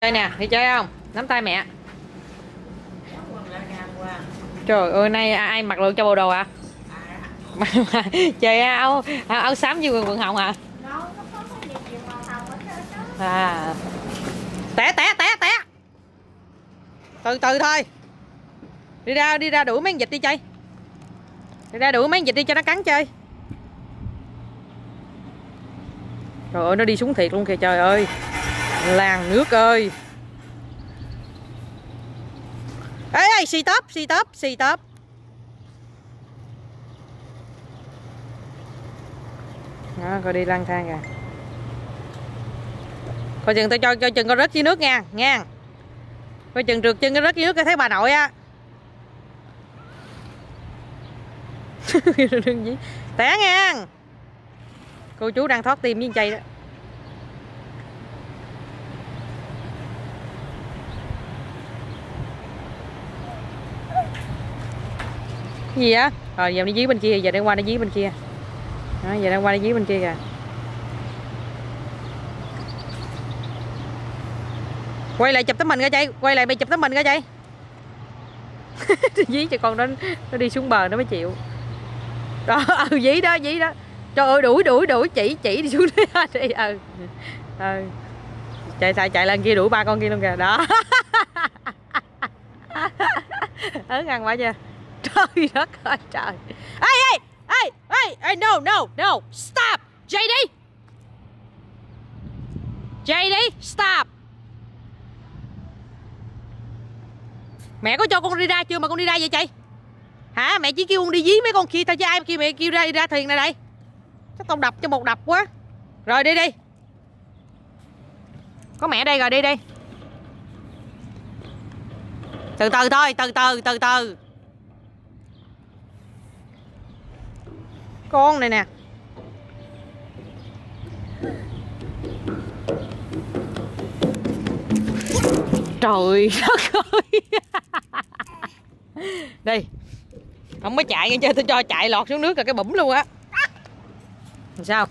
Đây nè, đi chơi không? Nắm tay mẹ. Trời ơi, nay ai mặc được cho bộ đồ à? chơi áo áo, áo xám như quần quần hồng à? À. Té té té té. Từ từ thôi. Đi ra đi ra đuổi mấy con vịt đi chơi. Đi ra đuổi mấy con vịt đi cho nó cắn chơi. Trời ơi nó đi xuống thiệt luôn kìa trời ơi Làng nước ơi. Ê ê, xì tớp xì tớp xì tớp Đó, coi đi lang thang kìa. Coi chừng tao cho cho chừng con rớt dưới nước nha Nha. Coi chừng trượt chân cái rớt dưới nước thấy bà nội á. Té nha Cô chú đang thoát tim với chay đó. Gì á? Rồi giờ đi dưới bên kia giờ đang qua đi dưới bên kia. Đó, giờ đang qua đi dưới bên kia kìa. Quay lại chụp tấm mình ra chạy quay lại mày chụp tấm mình ra chạy dí cho con nó nó đi xuống bờ nó mới chịu. Đó ừ dí đó dí đó. Trời ơi đuổi đuổi đuổi chỉ chỉ đi xuống đi. Ừ. Ừ. Chạy chạy chạy lên kia đuổi ba con kia luôn kìa. Đó. Ớn ăn quá chưa? trời đất ơi, trời. Ê ê ê ê ê, no no no, stop. JD JD stop. Mẹ có cho con đi ra chưa mà con đi ra vậy chị? Hả? Mẹ chỉ kêu con đi dí mấy con kia thôi chứ ai kêu mẹ kêu ra, đi ra thuyền này đây. Chắc tao đập cho một đập quá. Rồi, đi đi. Có mẹ đây rồi, đi đi. Từ từ thôi, từ từ từ từ. Con này nè. Trời đất ơi. Đi không có chạy nghe chơi tôi cho chạy lọt xuống nước rồi cái bụng luôn á. Sao?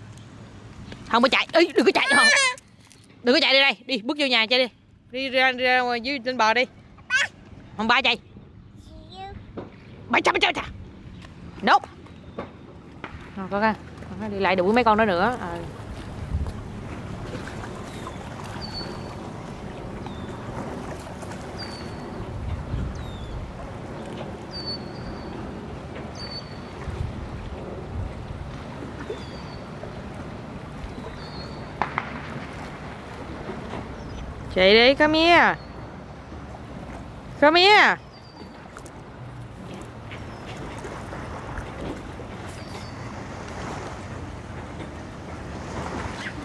Không có chạy. Ý, đừng có chạy. Không. Đừng có chạy đi đây. Đi bước vô nhà chơi đi. Đi ra, ra ngoài dưới trên bờ đi. Không ba chạy. Bảy trăm bảy trăm nope rồi con. Con đi lại đuổi mấy con đó nữa. À. chạy đi, come here. Come here.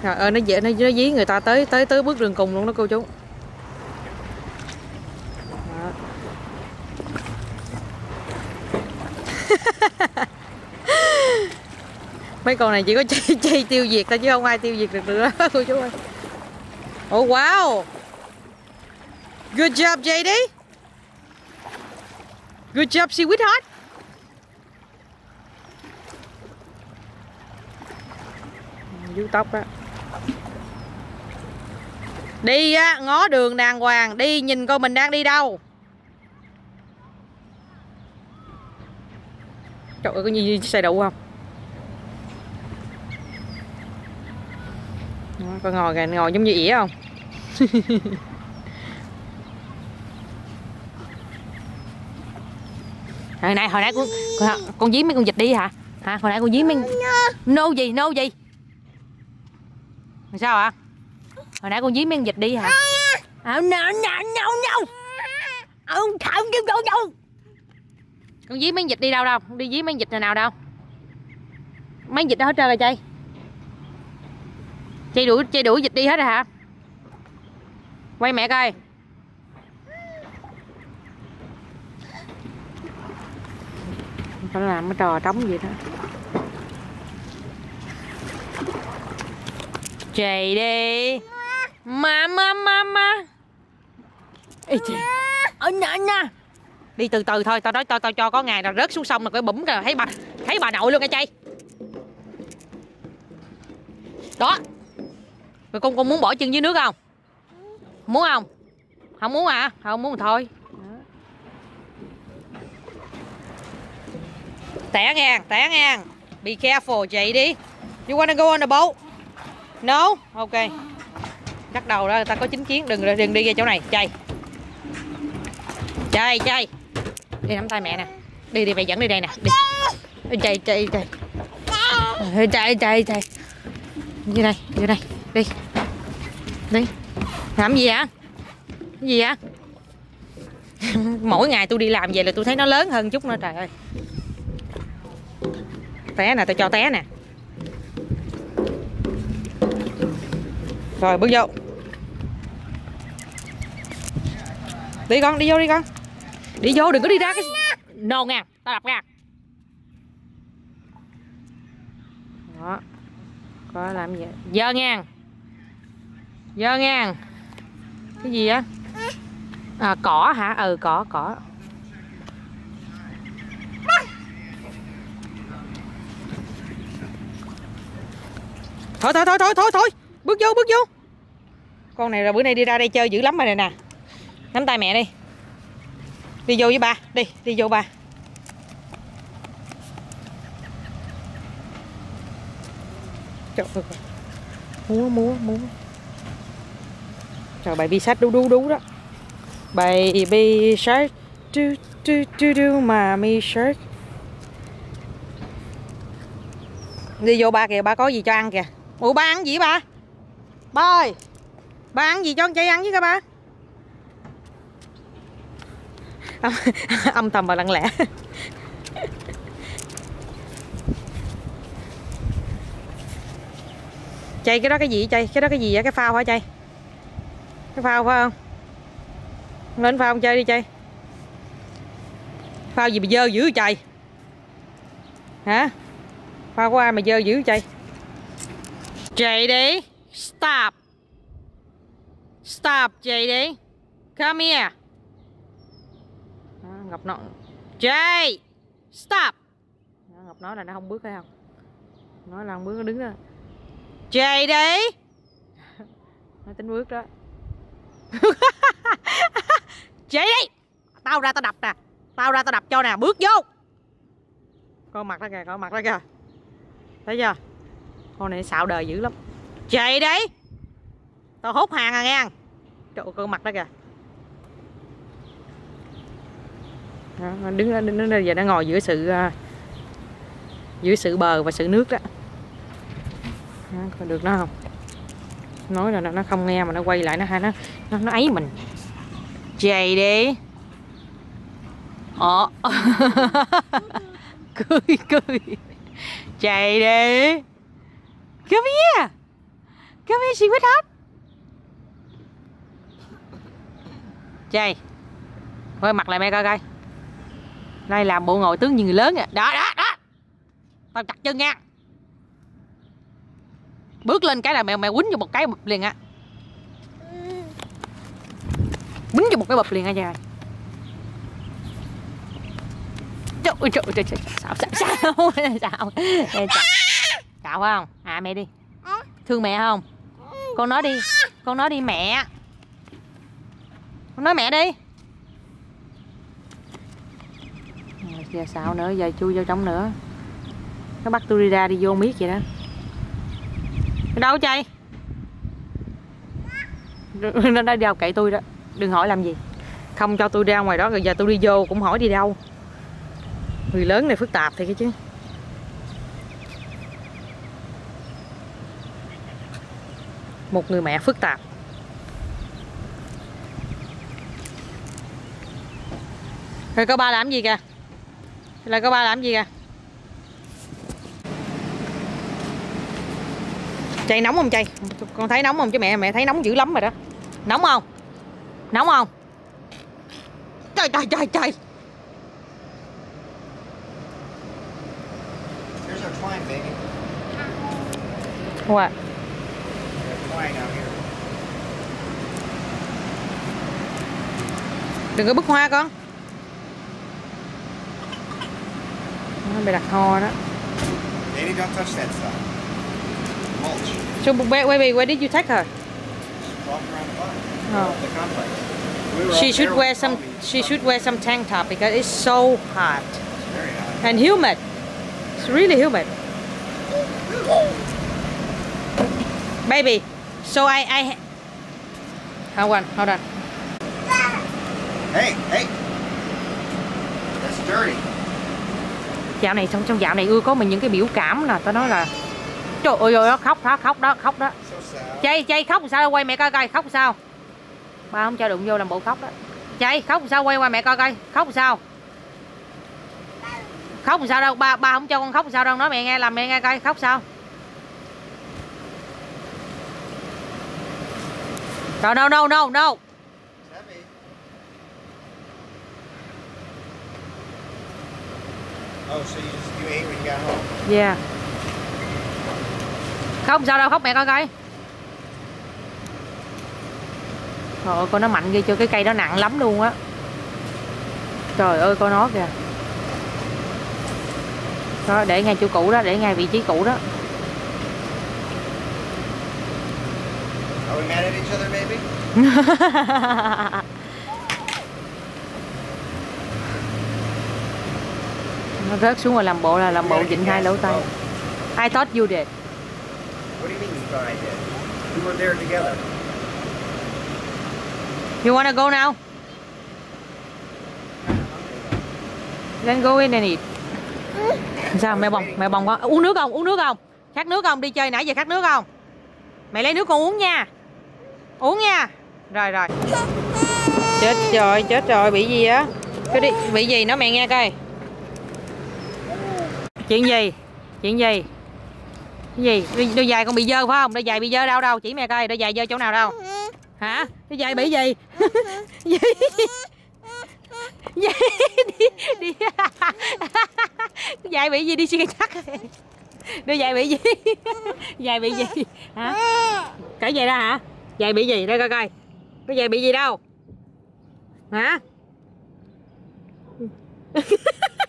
Trời ơi nó dễ nó, nó dí người ta tới tới tới bước đường cùng luôn đó cô chú. Mấy con này chỉ có chay, chay tiêu diệt thôi chứ không ai tiêu diệt được nữa cô chú ơi. Oh wow. Good job JD. Good job sweetheart. dưới tóc á đi á ngó đường đàng hoàng đi nhìn coi mình đang đi đâu. Trời ơi có như xe đậu không? Con ngồi kìa ngồi giống như ỉa không? Hồi nãy hồi nãy con con, con dí mấy con vịt đi hả? Hả hồi nãy con dí mấy nô no gì nô no gì? Sao ạ? à? Hồi nãy con dí miếng dịch đi hả? À, no no no no. Ông không kêu đâu đâu con dí miếng dịch đi đâu đâu? Đi dí miếng dịch nào nào đâu? Mấy dịch đó hết trơn rồi chay chay đuổi chay đuổi dịch đi hết rồi hả? Quay mẹ coi. Phải làm cái trò trống gì đó. Chạy đi Mama mama Ê chị Ở nhà nha Đi từ từ thôi Tao nói tao, tao cho có ngày là rớt xuống sông là cái bụng rồi Thấy bà thấy bà nội luôn nghe chay. Đó. Rồi con con muốn bỏ chân dưới nước không? Muốn không? Không muốn hả không muốn thì thôi. Té ngang té ngang. Be careful chạy đi. You wanna go on the boat? No? Ok cắt đầu đó ta có chính kiến. Đừng đừng đi ra chỗ này. Chạy chạy chạy đi nắm tay mẹ nè. Đi đi mẹ dẫn đi đây nè. Đi. Chạy chạy chạy chạy chạy chạy như này, như này, đi. Đi. Làm gì hả cái gì hả mỗi ngày tôi đi làm về là tôi thấy nó lớn hơn chút nữa trời ơi. Té nè tôi cho té nè. Rồi bước vô. Đi con đi vô đi con. Đi vô đừng có đi ra cái nôn nha tao đập nha đó. Có làm gì dơ ngang. Dơ ngang. Cái gì á? À, cỏ hả? Ừ cỏ cỏ. Thôi thôi thôi thôi thôi thôi. Bước vô bước vô. Con này là bữa nay đi ra đây chơi dữ lắm rồi này nè nắm tay mẹ đi. Đi vô với ba, đi đi vô ba. Trời ơi. múa múa múa. Trời baby sách đu đu đu đó. Bài bì shark du du du du mi shark đi vô ba kìa, ba có gì cho ăn kìa. Ủa, ba ăn gì ba? Ba ơi, ba ăn gì cho con trai ăn với các ba? Âm, âm thầm và lặng lẽ. Chay cái đó cái gì chay? Cái đó cái gì vậy? Cái phao hả chay? Cái phao phải không? Lên phao chơi đi chay. Phao gì mà dơ dữ chay? Hả? Phao của ai mà dơ dữ chay? Chạy đi. Stop. Stop chạy đi. Come here ngọc nó chạy stop! Ngọc nói là nó không bước phải không? Nói là không bước nó đứng đó chạy đi! Nó tính bước đó. Chạy đi! Tao ra tao đập nè. Tao ra tao đập cho nè. Bước vô! Con mặt đó kìa con mặt đó kìa. Thấy chưa? Con này xạo đời dữ lắm. Chạy đi! Tao hút hàng à nghe. Trời ơi, con mặt đó kìa đó, nó đứng nó đứng giờ nó ngồi giữa sự à, giữa sự bờ và sự nước đó, đó coi được nó không? Nói là nó không nghe mà nó quay lại nó hay nó nó, nó ấy mình. Chạy đi. Ờ cười cười. Chạy đi. Come here. Come here she with us chạy quay mặt lại mẹ coi coi nay làm bộ ngồi tướng như người lớn à. Đó đó đó. Tao chặt chân nha. Bước lên cái là mẹ mẹ quýnh vô một cái bụp liền á. Quýnh vô một cái bụp liền á trời trời ơi, trời trời trời. Sao sao sao? Sao? Sao cạo không? À mẹ đi. Thương mẹ không? Con nói đi. Con nói đi mẹ. Con nói mẹ đi. Giờ xạo nữa? Giờ chui vô trong nữa. Nó bắt tôi đi ra đi vô miết vậy đó. Đâu chơi nó đã đeo cậy tôi đó. Đừng hỏi làm gì. Không cho tôi ra ngoài đó, rồi giờ tôi đi vô cũng hỏi đi đâu. Người lớn này phức tạp thì cái chứ. Một người mẹ phức tạp. Rồi có ba làm gì kìa? Là có ba làm gì kìa? Chay nóng không chay? Con thấy nóng không? Chứ mẹ mẹ thấy nóng dữ lắm rồi đó. Nóng không? Nóng không? Trời trời trời trời. What? Đừng có bứt hoa con nó bị đặt ho đó don't touch that stuff. Mulch. so where, where, where did you take her walk around the barn. Oh. The complex. We She should wear some. She should wear some tank top because it's so hot It's very hot. and humid. It's really humid. Baby, so I I. Hold on, hold on. Hey, hey. That's dirty. Dạo này trong trong dạo này ưa có mình những cái biểu cảm là tao nói là, trời ơi ơi nó khóc đó khóc đó khóc đó. Chay chay, khóc sao? Quay mẹ coi coi, khóc sao? Ba không cho đụng vô làm bộ khóc đó. Chay, khóc sao? Quay qua mẹ coi coi, khóc sao? Khóc sao đâu? Ba ba không cho con khóc sao đâu? Nói mẹ nghe, làm mẹ nghe coi, khóc sao? Đâu đâu đâu đâu? Oh, so you just you ate when you got home? yeah. Khóc sao đâu khóc mẹ coi coi Trời ơi con nó mạnh ghê chưa? Cái cây đó nặng lắm luôn á. Trời ơi con nó kìa. Đó để ngay chỗ cũ đó Để ngay vị trí cũ đó. Are we mad at each other, maybe? Nó rớt xuống rồi làm bộ là làm bộ dịnh hai lỗ tai. I thought you did What do you mean you thought I did? We were there together. You wanna go now? Then go in and eat. Sao mẹ bồng mẹ bồng con uống nước không? Uống nước không? Khát nước không? Đi chơi nãy giờ khát nước không? Mẹ lấy nước con uống nha. Uống nha. Rồi rồi. Chết rồi chết rồi. Bị gì á? Cái đi bị gì nó mẹ nghe coi chuyện gì? Chuyện gì? Cái gì? Đôi, đôi giày con bị dơ phải không? Đôi giày bị dơ đâu đâu? Chỉ mẹ coi đôi giày dơ chỗ nào đâu? Hả? Đôi giày bị gì? Gì? Gì? Đi đi. Dài bị gì? Đi suy chắc. Đôi dài bị gì? Dài bị gì? Hả? Cái giày đó hả? Dài bị gì? Đây coi coi. Cái dài bị gì đâu? Hả?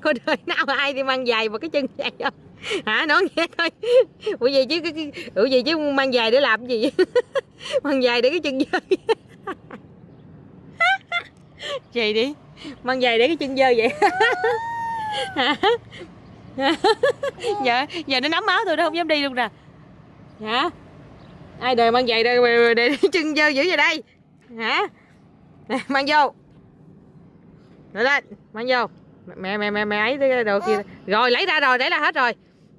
có đời nào ai đi mang giày mà cái chân vậy không hả? Nói nghe thôi. Ủa gì chứ cái, cái ủa gì chứ mang giày để làm gì? Mang giày để cái chân dơ. Gì đi. Mang giày để cái chân dơ vậy. Hả? Giờ giờ nó nắm áo tôi nó không dám đi luôn nè. Hả? Ai đời mang giày đây để, để chân dơ dữ vậy đây? Hả? Nè, mang vô. Rồi lên mang vô mẹ mẹ mẹ mẹ ấy cái đồ kia. Rồi lấy ra rồi đấy ra hết rồi.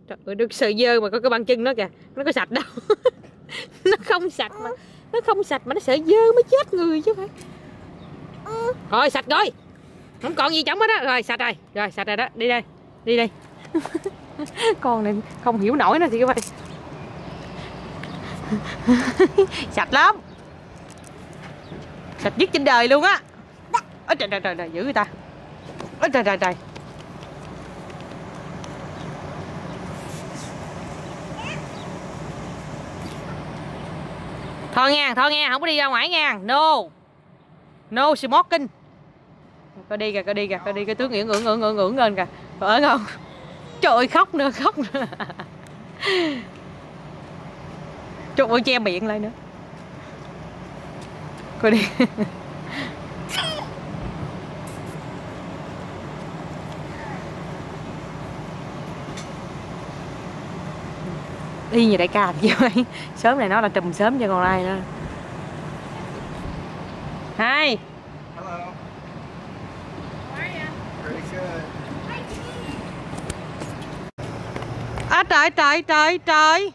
Trời ơi, được sợi dơ mà có cái băng chân nó kìa. Nó có sạch đâu. Nó không sạch mà nó không sạch mà nó sợi dơ mới chết người chứ phải. Rồi sạch rồi. Không còn gì trống hết đó rồi sạch rồi. Rồi sạch rồi đó. Đi đây đi đi con này không hiểu nổi nó thì các bạn sạch lắm. Sạch nhất trên đời luôn á. Ôi trời trời trời, trời giữ người ta ôi trời trời trời thôi nha thôi nha không có đi ra ngoài nha. No. No, smoking. Coi đi kìa, coi đi kìa, coi đi cái tướng ngưỡng ngưỡng ngưỡng ngưỡng ngưỡng lên kìa. Ở không. Trời ơi, khóc nữa khóc nữa. Trời ơi, che miệng lại nữa. Coi đi. Y như đại ca vậy. Ấy sớm này nó là trùm sớm cho con ai nữa hai. À trời trời trời trời.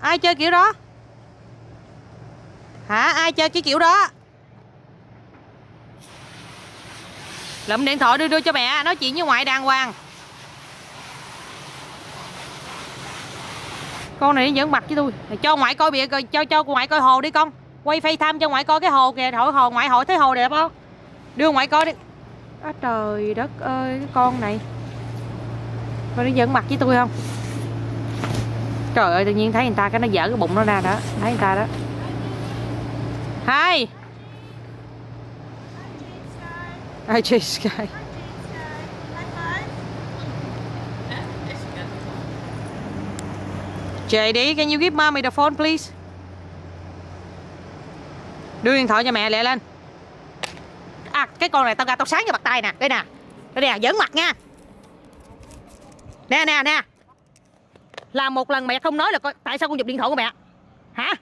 Ai chơi kiểu đó? Hả? Ai chơi cái kiểu đó? Lụm điện thoại đưa đưa cho mẹ Nói chuyện với ngoại đàng hoàng Con này nó giỡn mặt với tôi. Cho ngoại coi bìa coi- cho cho ngoại coi hồ đi con. Quay phay tham cho ngoại coi cái hồ kìa. Hội hồ ngoại hội thấy hồ đẹp không? Đưa ngoại coi đi. À, trời đất ơi cái con này. Con nó giỡn mặt với tôi không? Trời ơi tự nhiên thấy người ta cái nó dở cái bụng nó ra đó. Thấy người ta đó. Hi Hi chase Sky JD can you give mommy the phone, please? Đưa điện thoại cho mẹ lẹ lên. À cái con này tao ra tao sáng cho mặt tay nè. Đây nè. Đây nè, giỡn mặt nha. Nè nè nè. Làm một lần mẹ không nói là con tại sao con giật điện thoại của mẹ? Hả?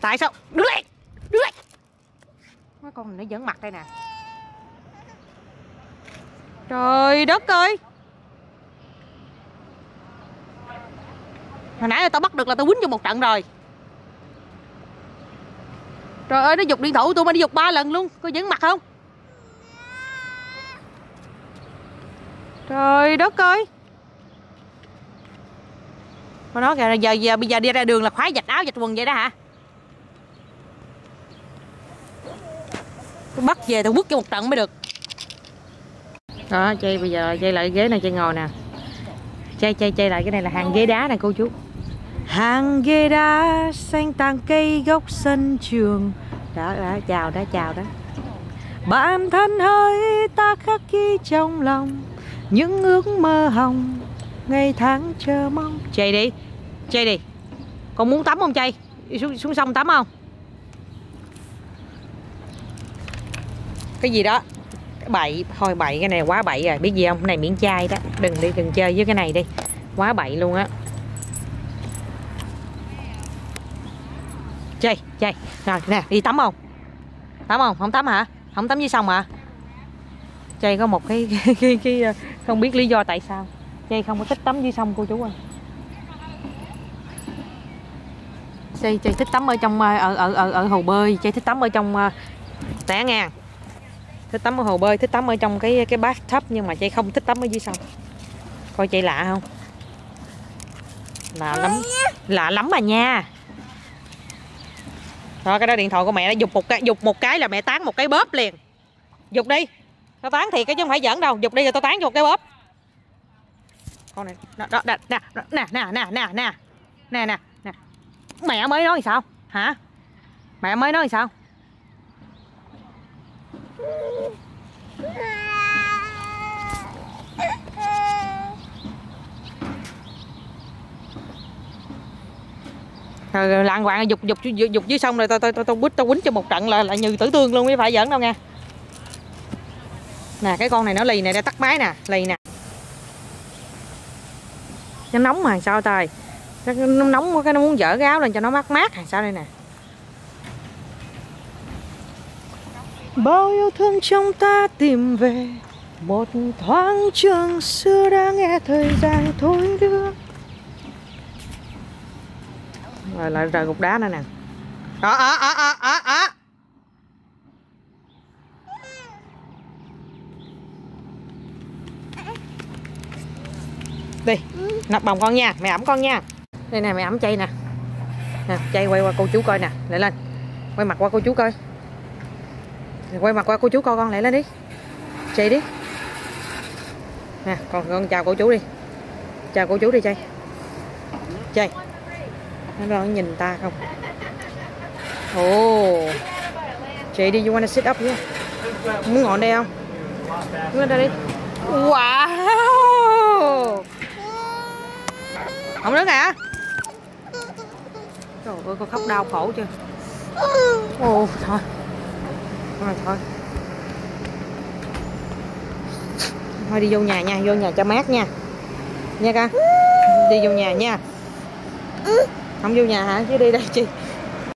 Tại sao? Đứng lên đứng lên Mấy con này nó giỡn mặt đây nè. Trời đất ơi! Hồi nãy là tao bắt được là tao quýnh cho một trận rồi. Trời ơi nó giục điện thoại tôi mà đi giục ba lần luôn. Có vẫn mặt không? Trời đất ơi. Mà nó kìa giờ, giờ bây giờ đi ra đường là khoái giặt áo giặt quần vậy đó hả? Tôi bắt về tôi quất cho một trận mới được. Đó chơi bây giờ chơi lại ghế này chơi ngồi nè. Chơi chơi chơi lại cái này là hàng ghế đá nè cô chú hàng ghế đá xanh tàng cây gốc sân trường. Đã đã chào đã chào đó. Bạn thân hỡi ta khắc ghi trong lòng những ước mơ hồng. Ngày tháng chờ mong. Chạy đi chạy đi. Con muốn tắm không chạy? Đi xuống xuống sông tắm không? Cái gì đó? Bậy, thôi bậy, cái này quá bậy rồi. Biết gì không? Cái này miễn chai đó. Đừng đi, đừng chơi với cái này đi. Quá bậy luôn á. Chơi rồi nè. đi tắm không? Tắm không? Không tắm hả? Không tắm dưới sông hả? Chơi có một cái, cái, cái, cái không biết lý do tại sao. Chơi không có thích tắm dưới sông cô chú ơi. Chơi chơi thích tắm ở trong ờ, ở ở ở ở hồ bơi. Chơi thích tắm ở trong uh, té ngang. Thích tắm ở hồ bơi thích tắm ở trong cái cái bát thấp nhưng mà chơi không thích tắm ở dưới sông. Coi chơi lạ không? Lạ lắm. Lạ lắm mà nha đó cái đó điện thoại của mẹ nó dục một cái dục một cái là mẹ tán một cái bóp liền. Dục đi. Tao tán thiệt cái chứ không phải giỡn đâu. Dục đi rồi tao tán cho một cái bóp. Con này đó, đó, nè nè nè nè nè nè nè. Nè nè nè. Mẹ mới nói sao? Hả? Mẹ mới nói thì sao rồi lạng quạng dục dục dục, dưới sông rồi tao tao tao tao quýnh tao quýnh cho một trận là là như tử tương luôn chứ phải giỡn đâu nha. Nè cái con này nó lì này đã tắt máy nè lì nè. Nó nóng mà sao trời nó, nó nóng cái nó muốn dở cái áo lên cho nó mát mát hàng sao đây nè? Bao yêu thương trong ta tìm về một thoáng trường xưa đã nghe thời gian thôi đưa rồi lại rời cục đá nữa nè. Đó đó đó đó đó đó đi nắp bồng con nha mẹ ẩm con nha. Đây nè mẹ ẩm chay nè. Nè chay quay qua cô chú coi nè lại lên. Quay mặt qua cô chú coi. Quay mặt qua cô chú coi con lại lên đi. Chay đi. Nè con con chào cô chú đi. Chào cô chú đi chay. Chay nó đang nhìn ta không? Ồ. Oh. chị đi, you wanna sit up here? Muốn ngồi đây không? Muốn đây đi. Wow. Không đứng hả trời ơi, con khóc đau khổ chưa? Ồ, thôi. Thôi thôi. Thôi, đi vô nhà nha, vô nhà cho mát nha. Nha ca. Đi vô nhà nha không vô nhà hả? Chứ đi đây chị?